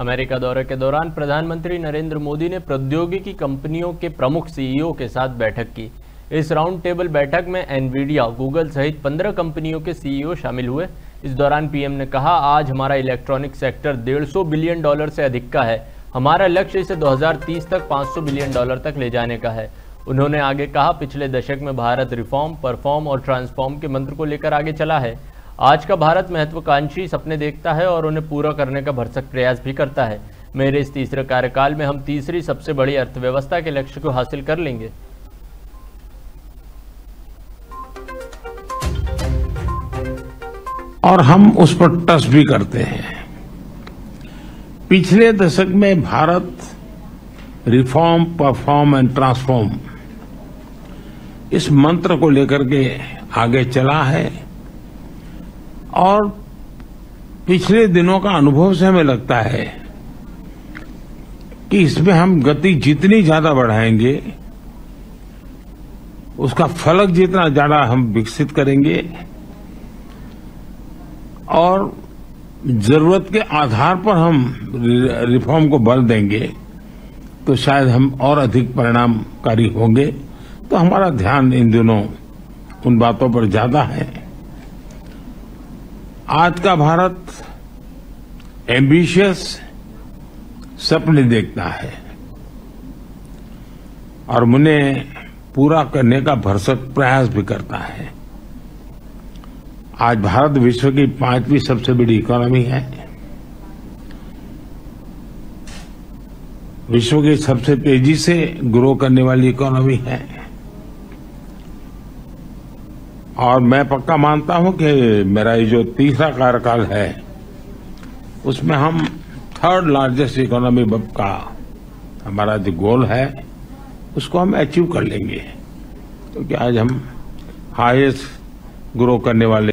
America दौरे के दौरान प्रधानमंत्री नरेंद्र मोदी ने प्रौद्योगिकी कंपनियों के प्रमुख सीईओ के साथ बैठक की। इस राउंड टेबल बैठक में एनवीडिया गूगल सहित 15 कंपनियों के सीईओ शामिल हुए। इस दौरान पीएम ने कहा, आज हमारा इलेक्ट्रॉनिक सेक्टर 150 बिलियन डॉलर से अधिक का है। हमारा लक्ष्य इसे 2030 तक 500 बिलियन डॉलर तक ले जाने का है। उन्होंने आगे कहा, पिछले दशक में भारत रिफॉर्म परफॉर्म और ट्रांसफॉर्म के मंत्र को लेकर आगे चला है। आज का भारत महत्वाकांक्षी सपने देखता है और उन्हें पूरा करने का भरसक प्रयास भी करता है। मेरे इस तीसरे कार्यकाल में हम तीसरी सबसे बड़ी अर्थव्यवस्था के लक्ष्य को हासिल कर लेंगे। और हम उस पर टच भी करते हैं। पिछले दशक में Bharat reform, perform and transform इस मंत्र को लेकर के आगे चला है। और पिछले दिनों का अनुभव से हमें लगता है कि इसमें हम गति जितनी ज़्यादा बढ़ाएँगे, उसका फलक जितना ज़्यादा हम विकसित करेंगे और ज़रूरत के आधार पर हम रिफॉर्म को बल देंगे तो शायद हम और अधिक परिणामकारी होंगे। तो हमारा ध्यान इन दिनों उन बातों पर ज़्यादा है। आज का भारत एम्बिशियस सपने देखता है। और उन्हें पूरा करने का भरसक प्रयास भी करता है। आज भारत विश्व की पांचवी सबसे बड़ी इकोनॉमी है। विश्व की सबसे तेज़ी से ग्रो करने वाली इकोनॉमी है। और मैं पक्का मानता हूँ कि मेरा ये जो तीसरा कार्यकाल है, उसमें हम थर्ड लार्जेस्ट इकोनॉमी का हमारा जो गोल है, उसको हम अचीव कर लेंगे। क्योंकि तो आज हम हाईएस्ट ग्रो करने वाले